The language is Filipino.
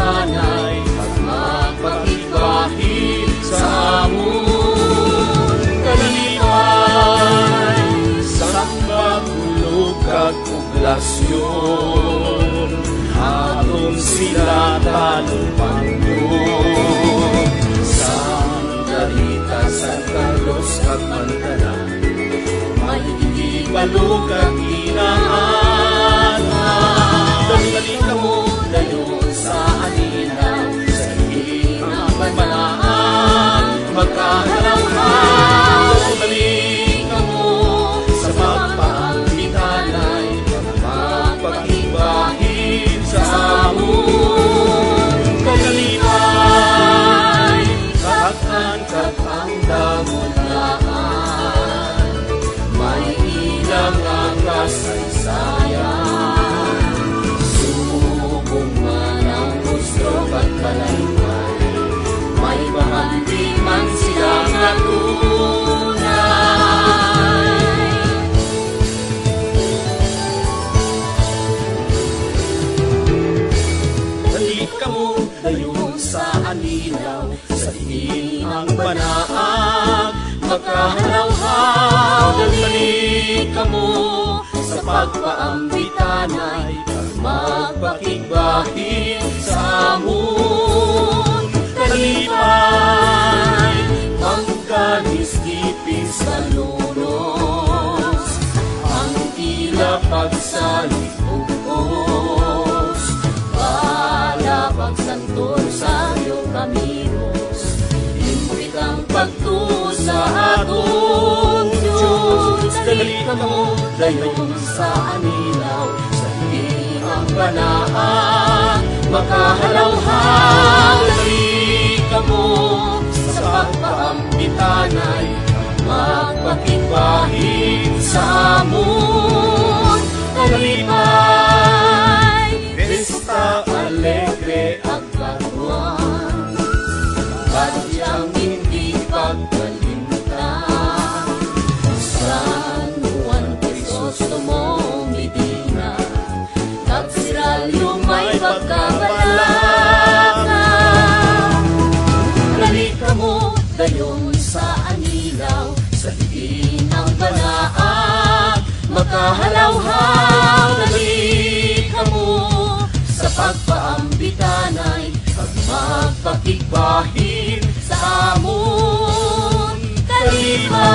At magpakibahid sa amon. Kalipay Sa pagulog kag poblasyon Atong sila talupangyon He's sa anilaw Sa diin ang banaag Magkahalaw-haw Dali ka mo. Sa pagpaambitanay At magpakigbahin sa amon. Kalipay mo dayon sa anilaw Sa hindi ang banaan Makahalaw-haw Dali ka mo sa pagpaambitanay Magpakibahin sa amon. Kalipay Pesta alegre ang katuan Badyang dayon sa anilaw Sa diin ng banaag Makahalaw-haw Dali ka mo. Sa pagpaambitanay At magpakigbahin sa amon Kalipay